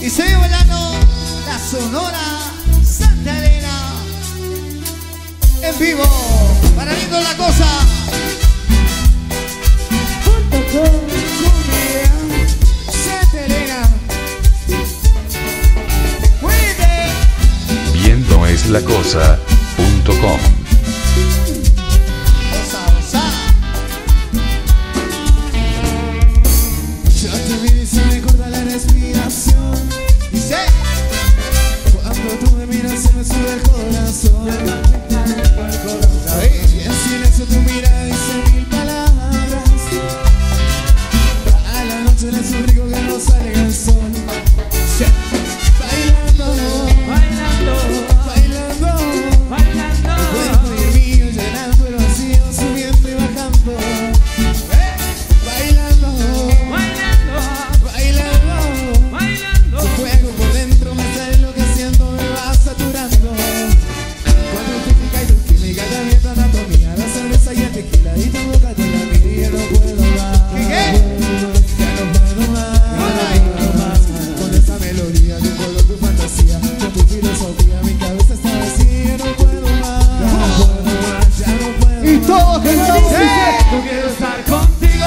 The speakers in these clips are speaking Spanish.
Y se ve bailando la Sonora Santa Elena. En vivo para viendo la cosa. Viendo es la cosa.com camisa me corta la respiración. Dice Cuando tú me miras se me sube el corazón. Quiero estar contigo,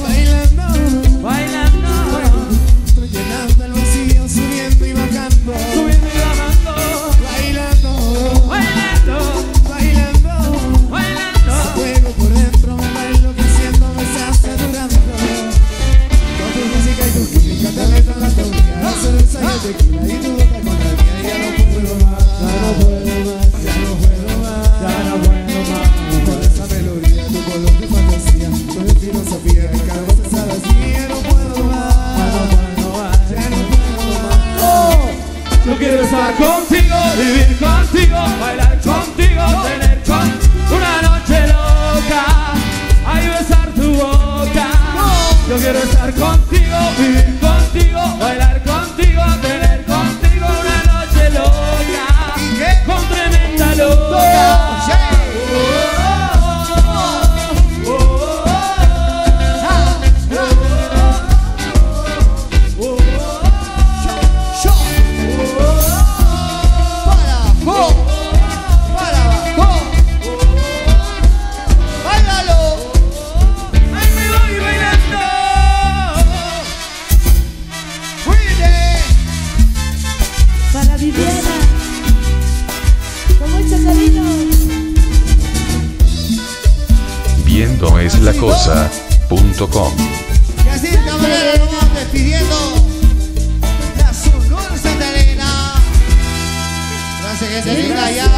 ya no puedo más, ya no puedo más, ya no puedo más, ya no puedo más. Tu color, tu fantasía, filosofía, mi cabeza sabe ya no puedo más, ya no puedo más. Yo quiero estar contigo, vivir. viviera con mucho cariño. Viendo es la cosa.com. Y así camarero, nos vamos despidiendo. La sonora Santa Elena. Gracias, gente linda. Ya.